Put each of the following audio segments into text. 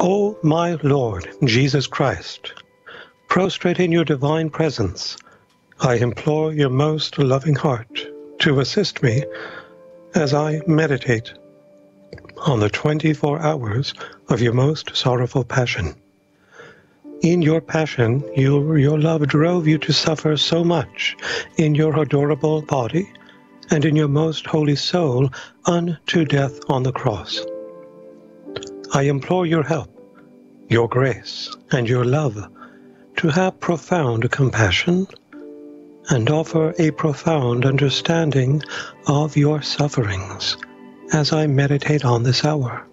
O my Lord Jesus Christ, prostrate in your divine presence, I implore your most loving heart to assist me as I meditate on the 24 hours of your most sorrowful passion. In your passion, you, your love drove you to suffer so much in your adorable body and in your most holy soul unto death on the cross. I implore your help, your grace, and your love to have profound compassion and offer a profound understanding of your sufferings as I meditate on this hour.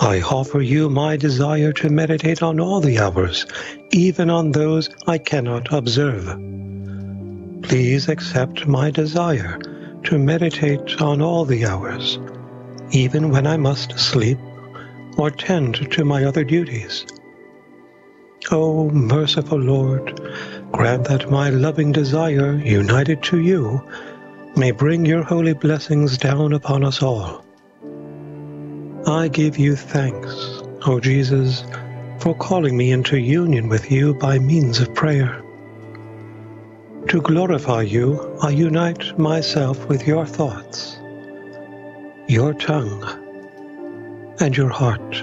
I offer you my desire to meditate on all the hours, even on those I cannot observe. Please accept my desire to meditate on all the hours, even when I must sleep or tend to my other duties. O merciful Lord, grant that my loving desire, united to you, may bring your holy blessings down upon us all. I give you thanks, O Jesus, for calling me into union with you by means of prayer. To glorify you, I unite myself with your thoughts, your tongue, and your heart,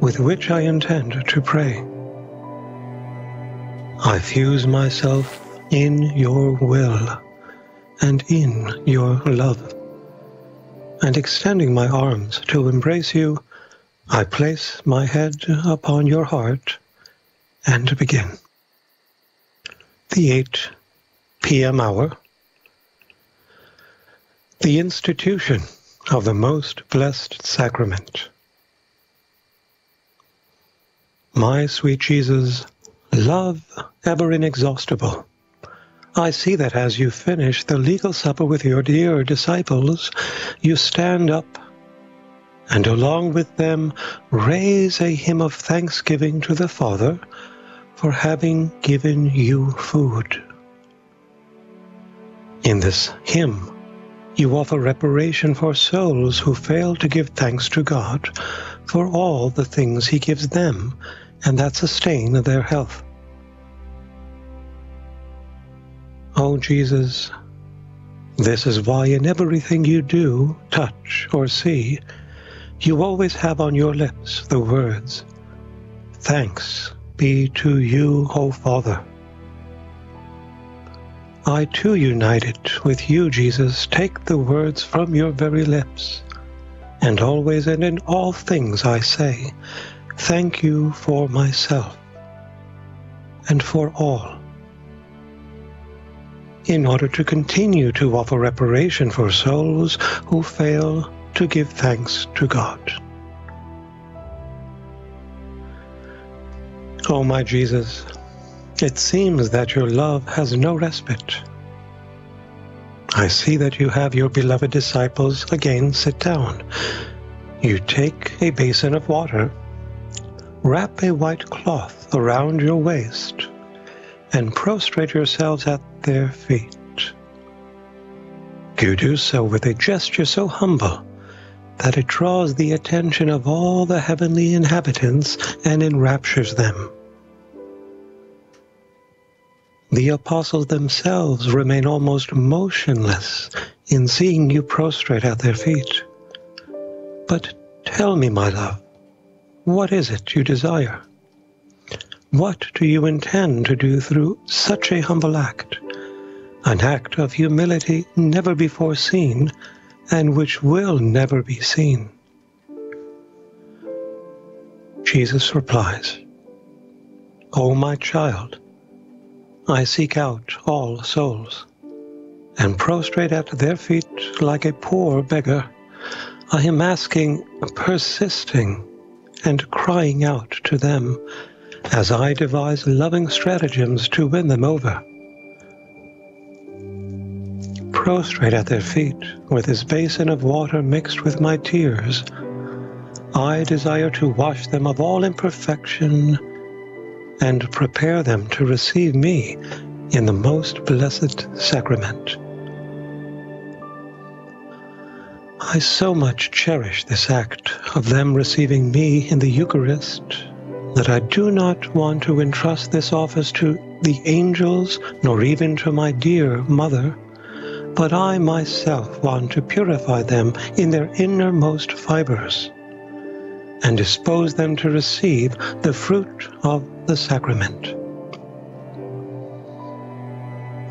with which I intend to pray. I fuse myself in your will and in your love. And extending my arms to embrace you, I place my head upon your heart and begin. The 8 p.m. hour. The institution of the most blessed sacrament. My sweet Jesus, love ever inexhaustible I see that as you finish the legal supper with your dear disciples, you stand up and along with them raise a hymn of thanksgiving to the Father for having given you food. In this hymn, you offer reparation for souls who fail to give thanks to God for all the things He gives them and that sustain their health. Oh, Jesus, this is why in everything you do, touch, or see, you always have on your lips the words, Thanks be to you, O Father. I too, united with you, Jesus, take the words from your very lips, and always and in all things I say, Thank you for myself and for all. In order to continue to offer reparation for souls who fail to give thanks to God. Oh, my Jesus, it seems that your love has no respite. I see that you have your beloved disciples again sit down. You take a basin of water, wrap a white cloth around your waist, and prostrate yourselves at their feet. You do so with a gesture so humble that it draws the attention of all the heavenly inhabitants and enraptures them. The apostles themselves remain almost motionless in seeing you prostrate at their feet. But tell me, my love, what is it you desire? What do you intend to do through such a humble act? An act of humility never before seen and which will never be seen. Jesus replies, O my child, I seek out all souls, and prostrate at their feet like a poor beggar, I am asking, persisting, and crying out to them as I devise loving stratagems to win them over. Prostrate at their feet, with this basin of water mixed with my tears, I desire to wash them of all imperfection and prepare them to receive me in the most blessed sacrament. I so much cherish this act of them receiving me in the Eucharist that I do not want to entrust this office to the angels nor even to my dear mother, but I myself want to purify them in their innermost fibers and dispose them to receive the fruit of the sacrament.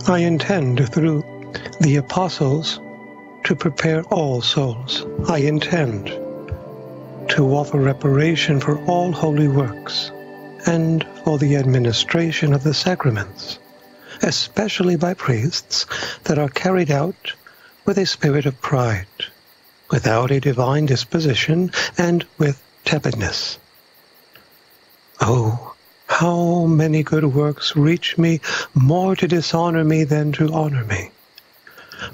I intend through the apostles to prepare all souls. I intend to offer reparation for all holy works and for the administration of the sacraments, especially by priests that are carried out with a spirit of pride, without a divine disposition, and with tepidness. Oh, how many good works reach me more to dishonor me than to honor me,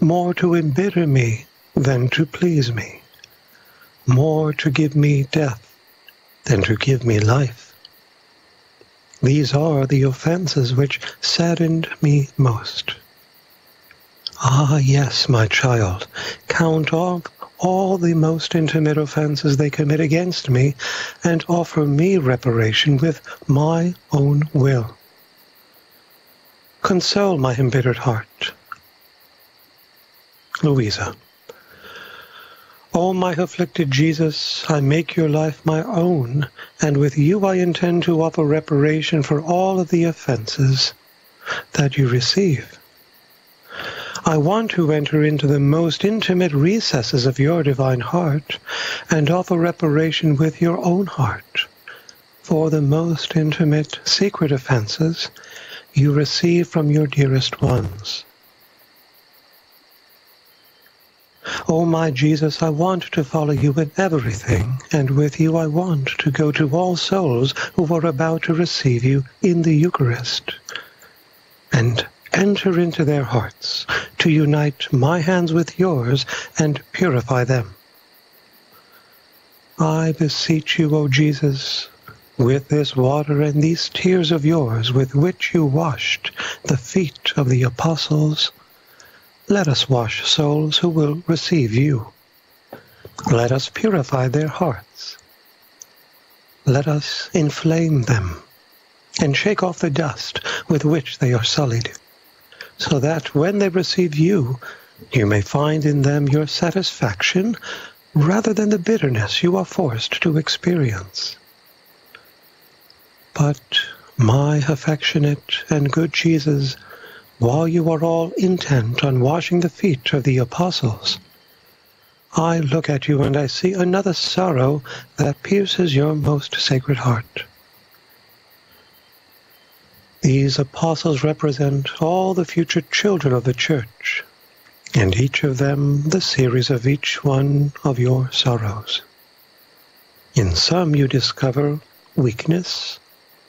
more to embitter me than to please me, more to give me death than to give me life. These are the offenses which saddened me most. Ah, yes, my child, count off all the most intimate offenses they commit against me and offer me reparation with my own will. Console my embittered heart. Luisa. O my afflicted Jesus, I make your life my own, and with you I intend to offer reparation for all of the offenses that you receive. I want to enter into the most intimate recesses of your divine heart and offer reparation with your own heart for the most intimate secret offenses you receive from your dearest ones. O oh, my Jesus, I want to follow you in everything, and with you I want to go to all souls who are about to receive you in the Eucharist. And enter into their hearts, to unite my hands with yours and purify them. I beseech you, O Jesus, with this water and these tears of yours with which you washed the feet of the apostles, let us wash souls who will receive you. Let us purify their hearts. Let us inflame them and shake off the dust with which they are sullied so that when they receive you, you may find in them your satisfaction rather than the bitterness you are forced to experience. But, my affectionate and good Jesus, while you are all intent on washing the feet of the apostles, I look at you and I see another sorrow that pierces your most sacred heart. These apostles represent all the future children of the church, and each of them the series of each one of your sorrows. In some you discover weakness,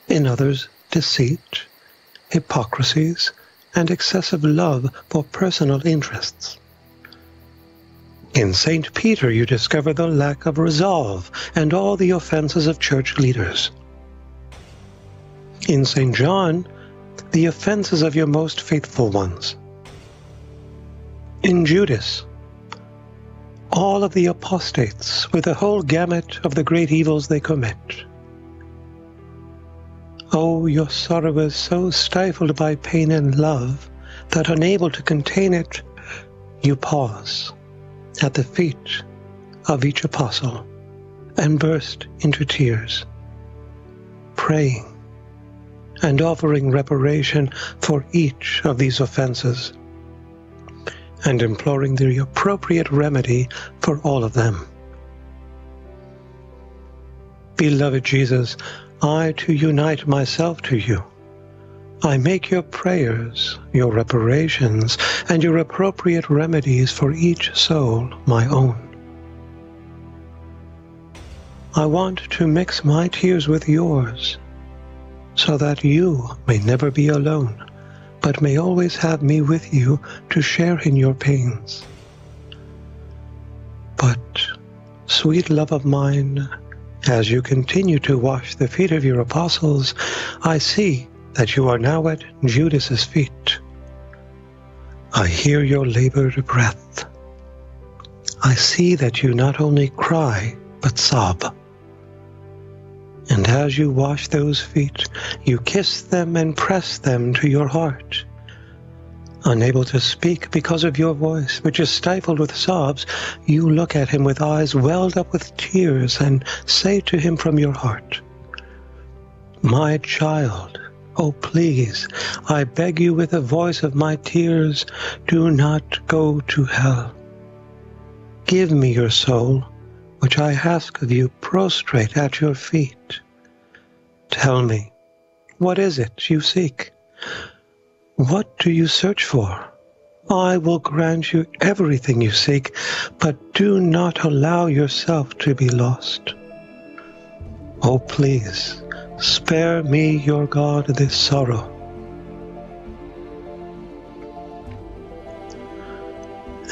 in others deceit, hypocrisies, and excessive love for personal interests. In St. Peter you discover the lack of resolve and all the offenses of church leaders. In St. John, the offenses of your most faithful ones. In Judas, all of the apostates with the whole gamut of the great evils they commit. Oh, your sorrow is so stifled by pain and love that unable to contain it, you pause at the feet of each apostle and burst into tears, praying and offering reparation for each of these offenses, and imploring the appropriate remedy for all of them. Beloved Jesus, I to unite myself to you. I make your prayers, your reparations, and your appropriate remedies for each soul my own. I want to mix my tears with yours so that you may never be alone, but may always have me with you to share in your pains. But, sweet love of mine, as you continue to wash the feet of your apostles, I see that you are now at Judas's feet. I hear your labored breath. I see that you not only cry, but sob. And as you wash those feet, you kiss them and press them to your heart. Unable to speak because of your voice, which is stifled with sobs, you look at him with eyes welled up with tears and say to him from your heart, My child, oh please, I beg you with the voice of my tears, do not go to hell. Give me your soul, which I ask of you prostrate at your feet. Tell me, what is it you seek? What do you search for? I will grant you everything you seek, but do not allow yourself to be lost. Oh, please, spare me, your God, this sorrow.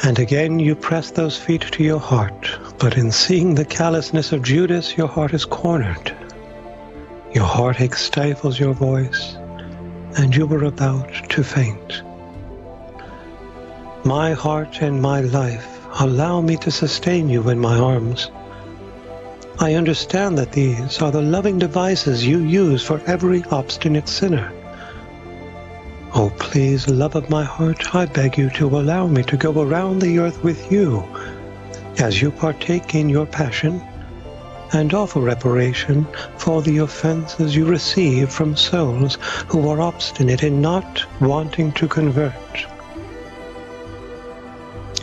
And again you press those feet to your heart, but in seeing the callousness of Judas, your heart is cornered. Your heartache stifles your voice and you were about to faint. My heart and my life allow me to sustain you in my arms. I understand that these are the loving devices you use for every obstinate sinner. Oh, please, love of my heart, I beg you to allow me to go around the earth with you as you partake in your passion and offer reparation for the offenses you receive from souls who are obstinate in not wanting to convert.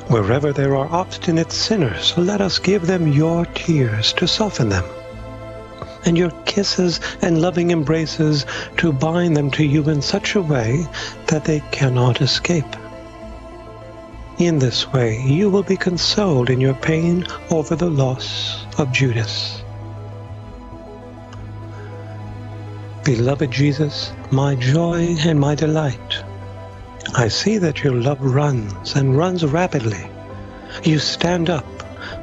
Wherever there are obstinate sinners, let us give them your tears to soften them, and your kisses and loving embraces to bind them to you in such a way that they cannot escape. In this way, you will be consoled in your pain over the loss of Judas. Beloved Jesus, my joy and my delight, I see that your love runs and runs rapidly. You stand up,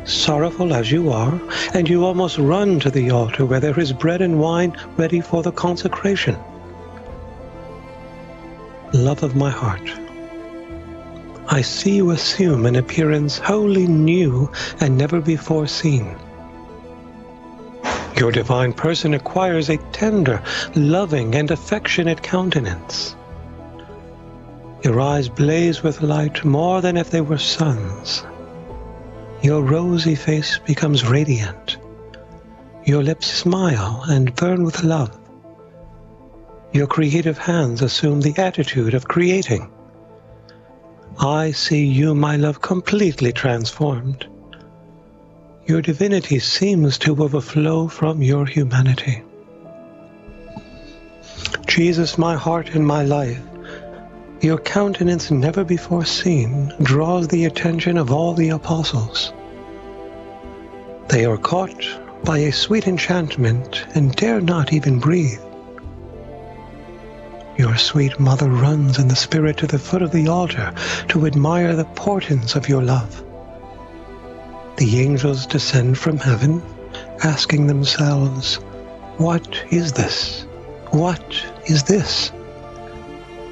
sorrowful as you are, and you almost run to the altar where there is bread and wine ready for the consecration. Love of my heart, I see you assume an appearance wholly new and never before seen. Your divine person acquires a tender, loving, and affectionate countenance. Your eyes blaze with light more than if they were suns. Your rosy face becomes radiant. Your lips smile and burn with love. Your creative hands assume the attitude of creating. I see you, my love, completely transformed. Your divinity seems to overflow from your humanity. Jesus, my heart and my life, your countenance never before seen draws the attention of all the apostles. They are caught by a sweet enchantment and dare not even breathe. Your sweet mother runs in the spirit to the foot of the altar to admire the portents of your love the angels descend from heaven, asking themselves, What is this? What is this?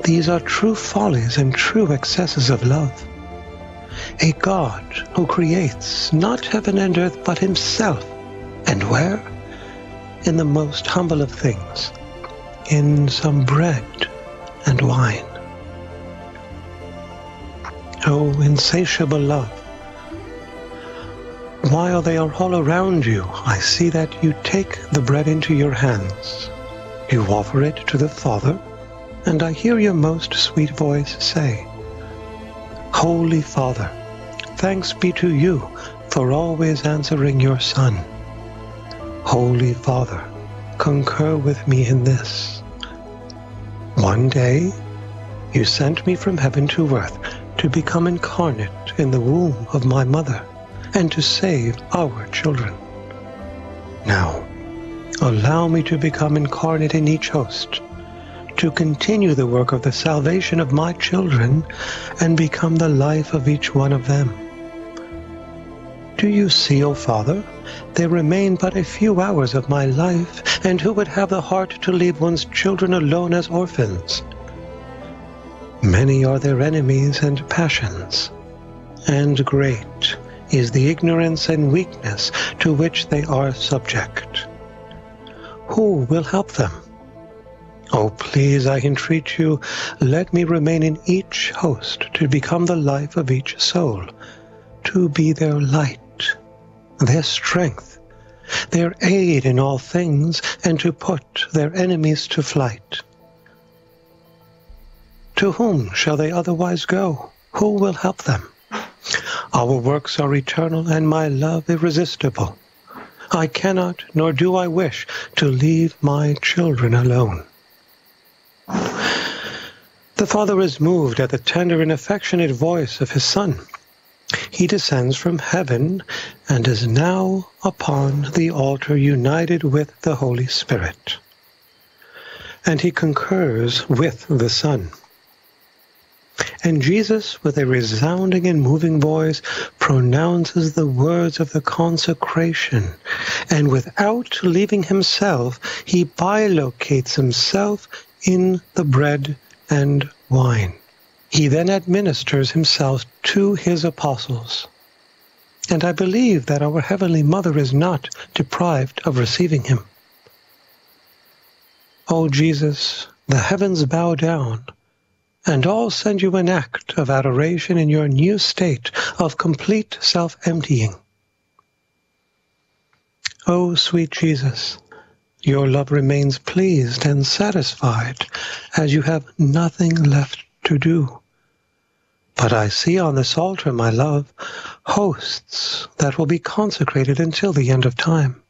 These are true follies and true excesses of love. A God who creates not heaven and earth but himself. And where? In the most humble of things, in some bread and wine. O oh, insatiable love, while they are all around you, I see that you take the bread into your hands. You offer it to the Father, and I hear your most sweet voice say, Holy Father, thanks be to you for always answering your Son. Holy Father, concur with me in this. One day, you sent me from heaven to earth to become incarnate in the womb of my mother and to save our children. Now, allow me to become incarnate in each host, to continue the work of the salvation of my children and become the life of each one of them. Do you see, O Father, there remain but a few hours of my life, and who would have the heart to leave one's children alone as orphans? Many are their enemies and passions, and great is the ignorance and weakness to which they are subject. Who will help them? Oh, please, I entreat you, let me remain in each host to become the life of each soul, to be their light, their strength, their aid in all things, and to put their enemies to flight. To whom shall they otherwise go? Who will help them? Our works are eternal, and my love irresistible. I cannot, nor do I wish, to leave my children alone. The Father is moved at the tender and affectionate voice of his Son. He descends from heaven and is now upon the altar united with the Holy Spirit. And he concurs with the Son. And Jesus, with a resounding and moving voice, pronounces the words of the consecration. And without leaving himself, he bilocates himself in the bread and wine. He then administers himself to his apostles. And I believe that our Heavenly Mother is not deprived of receiving him. O Jesus, the heavens bow down and all send you an act of adoration in your new state of complete self emptying. O sweet Jesus, your love remains pleased and satisfied as you have nothing left to do. But I see on this altar, my love, hosts that will be consecrated until the end of time.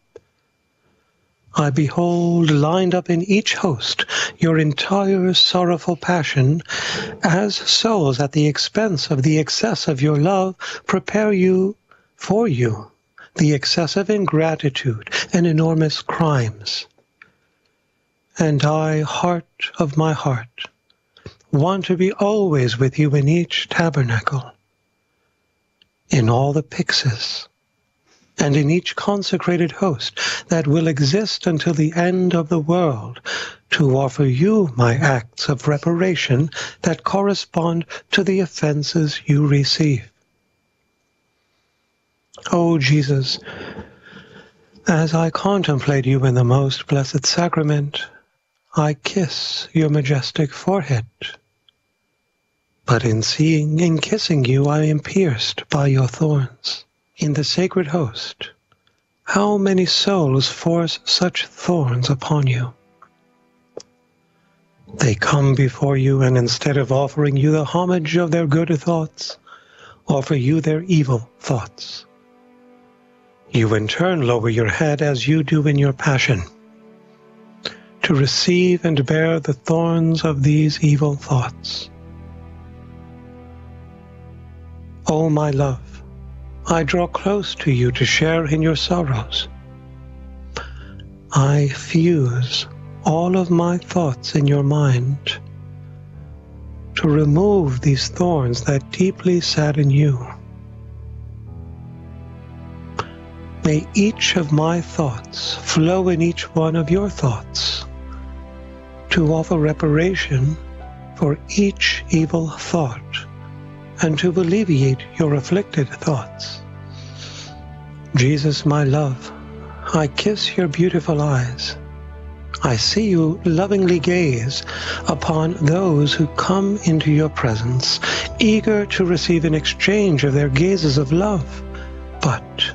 I behold lined up in each host your entire sorrowful passion, as souls at the expense of the excess of your love prepare you for you the excessive ingratitude and enormous crimes. And I, heart of my heart, want to be always with you in each tabernacle, in all the pyxes, and in each consecrated host that will exist until the end of the world, to offer you my acts of reparation that correspond to the offenses you receive. O oh, Jesus, as I contemplate you in the most blessed sacrament, I kiss your majestic forehead. But in seeing, in kissing you, I am pierced by your thorns in the sacred host, how many souls force such thorns upon you? They come before you, and instead of offering you the homage of their good thoughts, offer you their evil thoughts. You in turn lower your head as you do in your passion, to receive and bear the thorns of these evil thoughts. O oh, my love, I draw close to you to share in your sorrows. I fuse all of my thoughts in your mind to remove these thorns that deeply sadden you. May each of my thoughts flow in each one of your thoughts to offer reparation for each evil thought and to alleviate your afflicted thoughts. Jesus, my love, I kiss your beautiful eyes. I see you lovingly gaze upon those who come into your presence, eager to receive an exchange of their gazes of love. But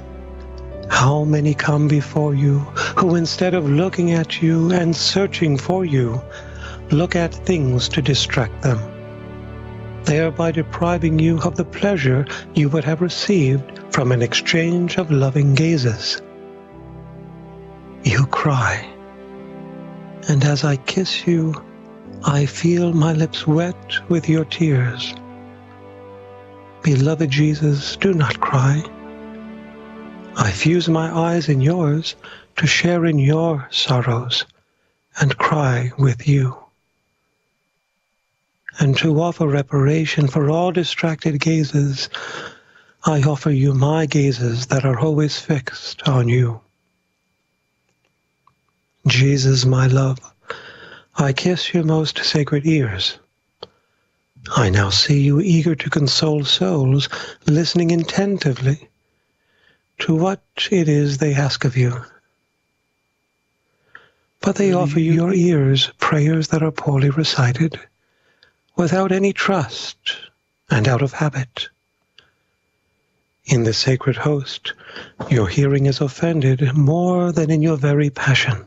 how many come before you who, instead of looking at you and searching for you, look at things to distract them? thereby depriving you of the pleasure you would have received from an exchange of loving gazes. You cry, and as I kiss you, I feel my lips wet with your tears. Beloved Jesus, do not cry. I fuse my eyes in yours to share in your sorrows and cry with you and to offer reparation for all distracted gazes, I offer you my gazes that are always fixed on you. Jesus, my love, I kiss your most sacred ears. I now see you eager to console souls, listening attentively to what it is they ask of you. But they offer you your ears prayers that are poorly recited, without any trust and out of habit. In the sacred host, your hearing is offended more than in your very passion.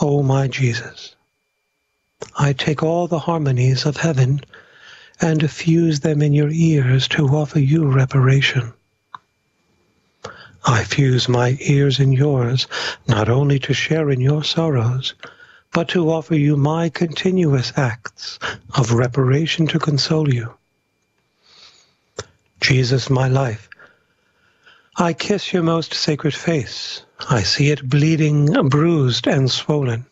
O my Jesus, I take all the harmonies of heaven and fuse them in your ears to offer you reparation. I fuse my ears in yours, not only to share in your sorrows, but to offer you my continuous acts of reparation to console you. Jesus, my life, I kiss your most sacred face. I see it bleeding, bruised, and swollen.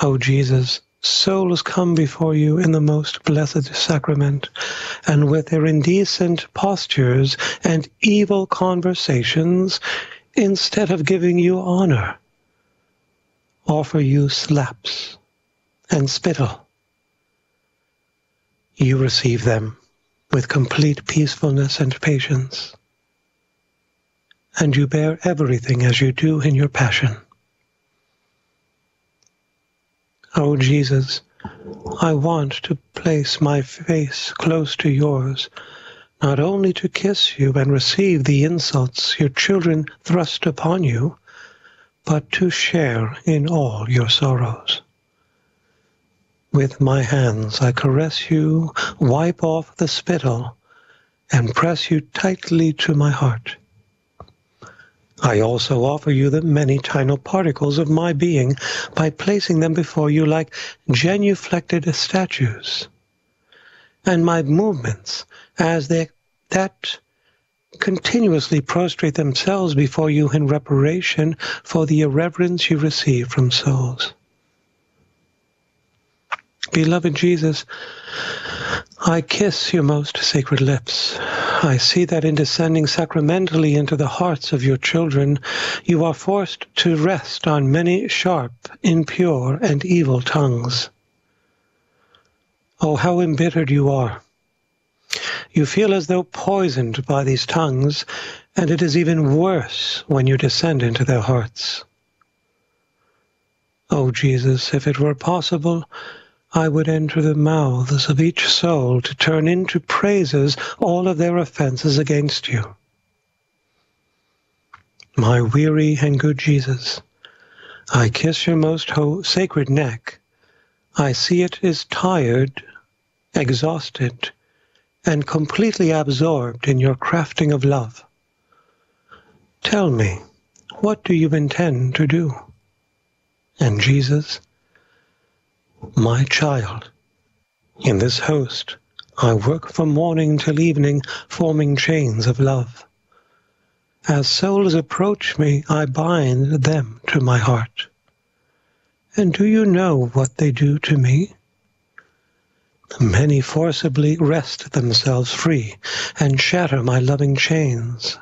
O oh, Jesus, souls come before you in the most blessed sacrament, and with their indecent postures and evil conversations, instead of giving you honor, offer you slaps and spittle. You receive them with complete peacefulness and patience, and you bear everything as you do in your passion. O oh, Jesus, I want to place my face close to yours, not only to kiss you and receive the insults your children thrust upon you, but to share in all your sorrows. With my hands I caress you, wipe off the spittle, and press you tightly to my heart. I also offer you the many tiny particles of my being by placing them before you like genuflected statues. And my movements, as they that continuously prostrate themselves before you in reparation for the irreverence you receive from souls. Beloved Jesus, I kiss your most sacred lips. I see that in descending sacramentally into the hearts of your children, you are forced to rest on many sharp, impure, and evil tongues. Oh, how embittered you are. You feel as though poisoned by these tongues, and it is even worse when you descend into their hearts. Oh, Jesus, if it were possible, I would enter the mouths of each soul to turn into praises all of their offenses against you. My weary and good Jesus, I kiss your most ho- sacred neck. I see it is tired, exhausted, and completely absorbed in your crafting of love. Tell me, what do you intend to do? And Jesus, my child, in this host I work from morning till evening, forming chains of love. As souls approach me, I bind them to my heart. And do you know what they do to me? Many forcibly wrest themselves free and shatter my loving chains.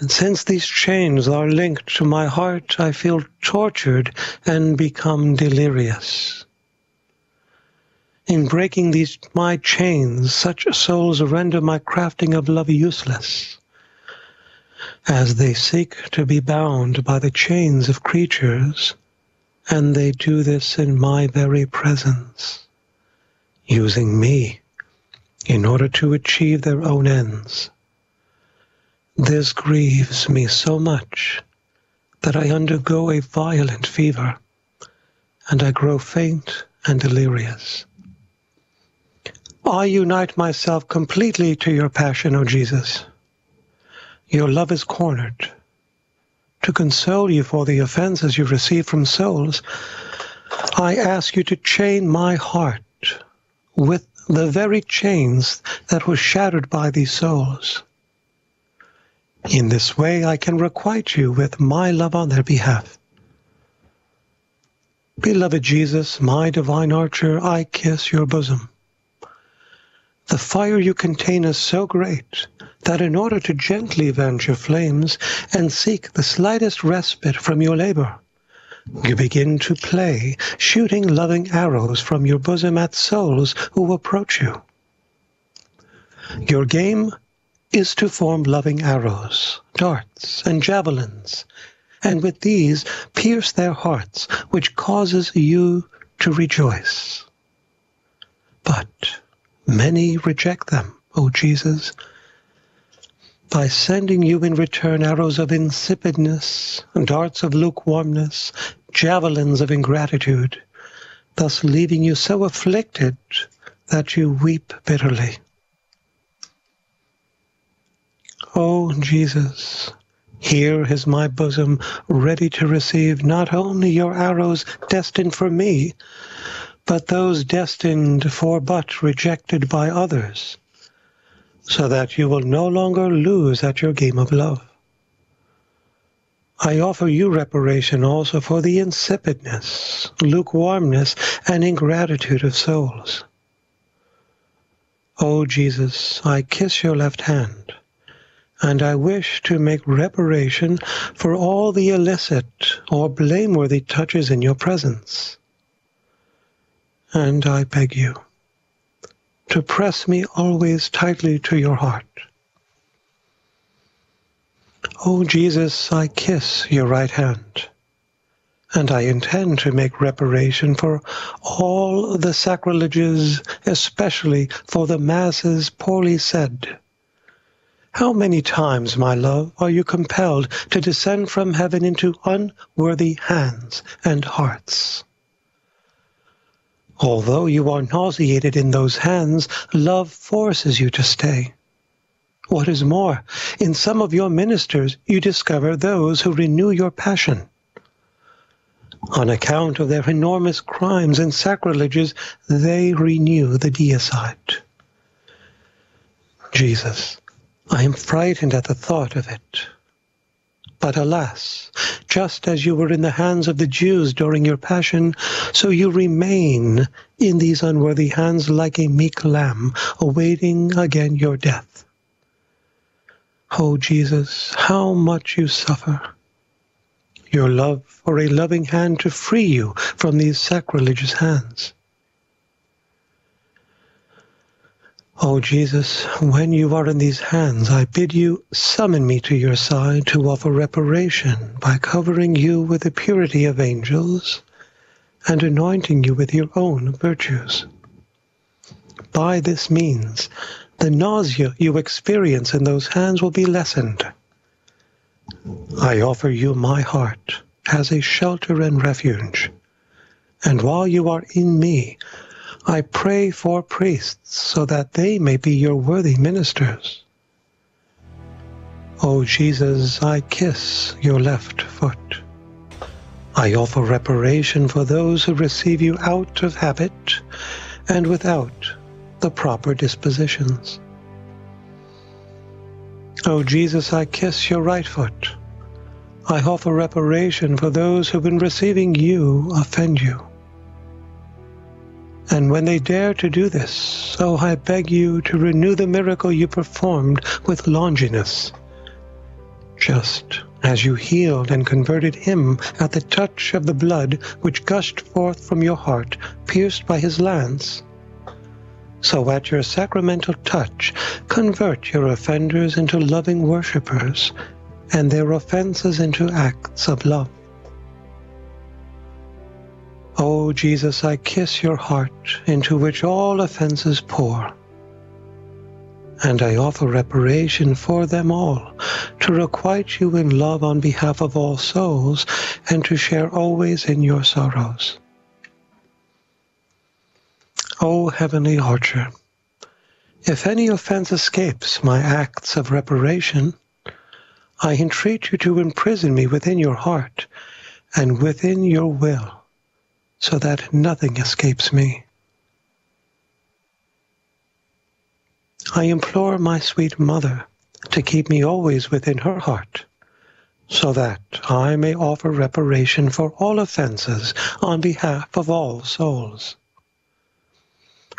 And since these chains are linked to my heart, I feel tortured and become delirious. In breaking these my chains, such souls render my crafting of love useless, as they seek to be bound by the chains of creatures, and they do this in my very presence, using me in order to achieve their own ends. This grieves me so much that I undergo a violent fever, and I grow faint and delirious. I unite myself completely to your passion, O Jesus. Your love is cornered. To console you for the offenses you receive from souls, I ask you to chain my heart with the very chains that were shattered by these souls. In this way, I can requite you with my love on their behalf. Beloved Jesus, my divine archer, I kiss your bosom. The fire you contain is so great that in order to gently vent your flames and seek the slightest respite from your labor, you begin to play, shooting loving arrows from your bosom at souls who approach you. Your game is to form loving arrows, darts, and javelins, and with these pierce their hearts, which causes you to rejoice. But many reject them, O Jesus, by sending you in return arrows of insipidness, darts of lukewarmness, javelins of ingratitude, thus leaving you so afflicted that you weep bitterly. O Jesus, here is my bosom ready to receive not only your arrows destined for me, but those destined for but rejected by others so that you will no longer lose at your game of love. I offer you reparation also for the insipidness, lukewarmness, and ingratitude of souls. O Jesus, I kiss your left hand, and I wish to make reparation for all the illicit or blameworthy touches in your presence. And I beg you, to press me always tightly to your heart. O Jesus, I kiss your right hand, and I intend to make reparation for all the sacrileges, especially for the masses poorly said. How many times, my love, are you compelled to descend from heaven into unworthy hands and hearts? Although you are nauseated in those hands, love forces you to stay. What is more, in some of your ministers you discover those who renew your passion. On account of their enormous crimes and sacrileges, they renew the deicide. Jesus, I am frightened at the thought of it. But alas, just as you were in the hands of the Jews during your passion, so you remain in these unworthy hands like a meek lamb, awaiting again your death. Oh, Jesus, how much you suffer. Your love for a loving hand to free you from these sacrilegious hands. O Jesus, when you are in these hands, I bid you summon me to your side to offer reparation by covering you with the purity of angels and anointing you with your own virtues. By this means, the nausea you experience in those hands will be lessened. I offer you my heart as a shelter and refuge, and while you are in me, I pray for priests so that they may be your worthy ministers. O Jesus, I kiss your left foot. I offer reparation for those who receive you out of habit and without the proper dispositions. O Jesus, I kiss your right foot. I offer reparation for those who in receiving you offend you. And when they dare to do this, oh, I beg you to renew the miracle you performed with Longinus. Just as you healed and converted him at the touch of the blood which gushed forth from your heart, pierced by his lance, so at your sacramental touch, convert your offenders into loving worshippers, and their offenses into acts of love. O Jesus, I kiss your heart into which all offenses pour, and I offer reparation for them all, to requite you in love on behalf of all souls, and to share always in your sorrows. O heavenly Archer, if any offense escapes my acts of reparation, I entreat you to imprison me within your heart and within your will so that nothing escapes me. I implore my sweet mother to keep me always within her heart, so that I may offer reparation for all offenses on behalf of all souls.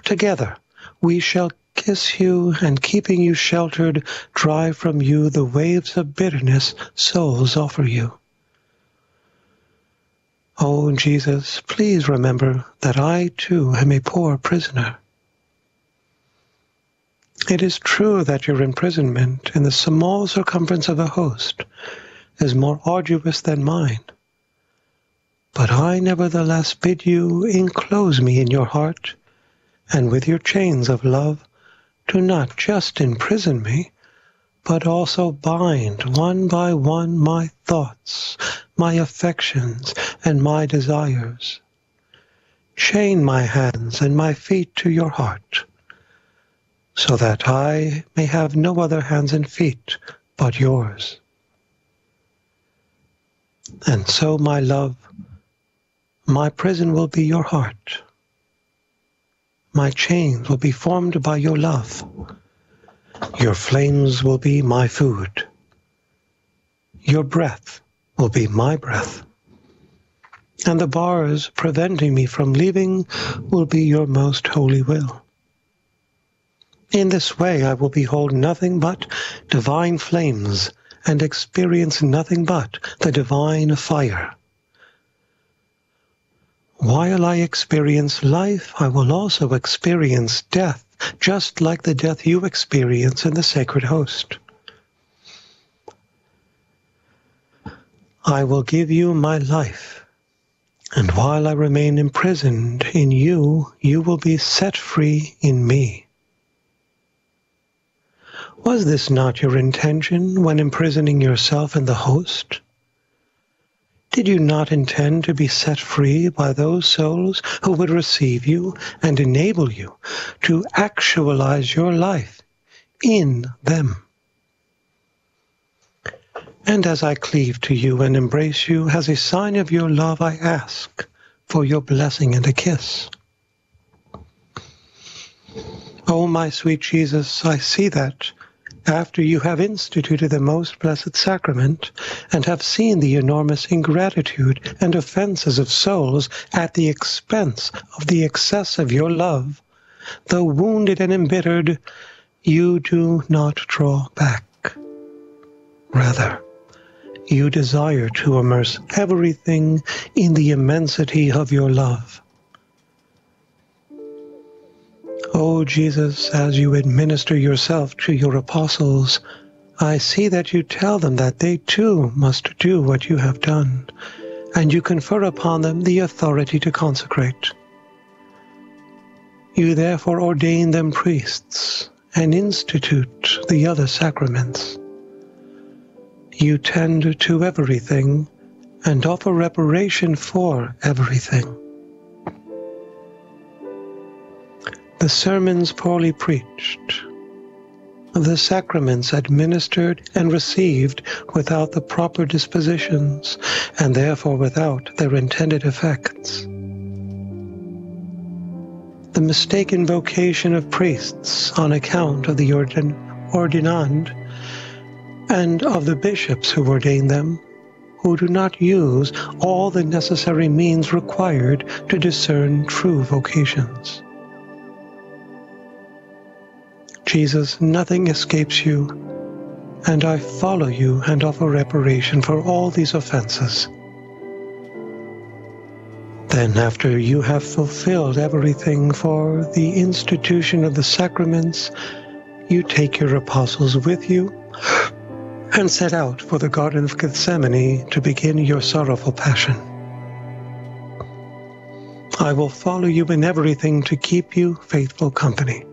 Together we shall kiss you and keeping you sheltered, drive from you the waves of bitterness souls offer you. Oh, Jesus, please remember that I too am a poor prisoner. It is true that your imprisonment in the small circumference of a host is more arduous than mine. But I nevertheless bid you enclose me in your heart, and with your chains of love do not just imprison me, but also bind one by one my thoughts, my affections, and my desires. Chain my hands and my feet to your heart, so that I may have no other hands and feet but yours. And so, my love, my prison will be your heart. My chains will be formed by your love. Your flames will be my food. Your breath will be my breath. And the bars preventing me from leaving will be your most holy will. In this way I will behold nothing but divine flames and experience nothing but the divine fire. While I experience life, I will also experience death, just like the death you experience in the sacred host. I will give you my life, and while I remain imprisoned in you, you will be set free in me. Was this not your intention when imprisoning yourself in the host? Did you not intend to be set free by those souls who would receive you and enable you to actualize your life in them? And as I cleave to you and embrace you, as a sign of your love, I ask for your blessing and a kiss. Oh, my sweet Jesus, I see that after you have instituted the most blessed sacrament and have seen the enormous ingratitude and offenses of souls at the expense of the excess of your love, though wounded and embittered, you do not draw back. Rather, you desire to immerse everything in the immensity of your love O Jesus, as you administer yourself to your apostles, I see that you tell them that they too must do what you have done, and you confer upon them the authority to consecrate. You therefore ordain them priests and institute the other sacraments. You tend to everything and offer reparation for everything. the sermons poorly preached, the sacraments administered and received without the proper dispositions, and therefore without their intended effects. The mistaken vocation of priests on account of the ordin- ordinand and of the bishops who ordain them, who do not use all the necessary means required to discern true vocations. Jesus, nothing escapes you, and I follow you and offer reparation for all these offenses. Then, after you have fulfilled everything for the institution of the sacraments, you take your apostles with you and set out for the Garden of Gethsemane to begin your sorrowful passion. I will follow you in everything to keep you faithful company.